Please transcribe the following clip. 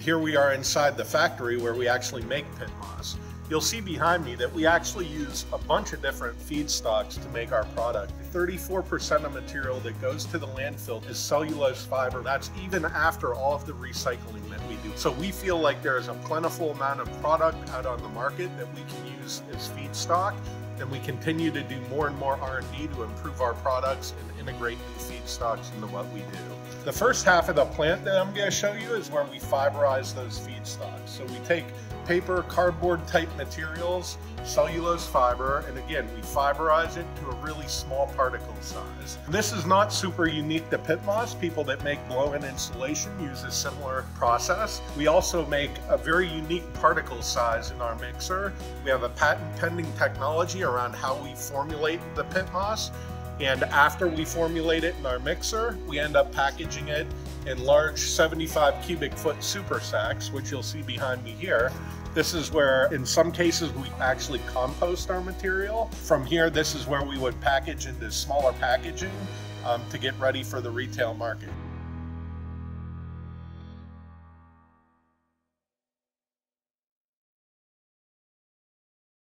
Here we are inside the factory where we actually make pit moss. You'll see behind me that we actually use a bunch of different feedstocks to make our product. 34% of material that goes to the landfill is cellulose fiber. That's even after all of the recycling that we do. So we feel like there is a plentiful amount of product out on the market that we can use as feedstock and we continue to do more and more R&D to improve our products and integrate new feedstocks into what we do. The first half of the plant that I'm going to show you is where we fiberize those feedstocks. So we take paper, cardboard type materials, cellulose fiber, and again, we fiberize it to a really small particle size. This is not super unique to PittMoss. People that make blow-in insulation use a similar process. We also make a very unique particle size in our mixer. We have a patent pending technology around how we formulate the PittMoss. And after we formulate it in our mixer, we end up packaging it in large 75 cubic foot super sacks, which you'll see behind me here. This is where, in some cases, we actually compost our material. From here, this is where we would package into smaller packaging um, to get ready for the retail market.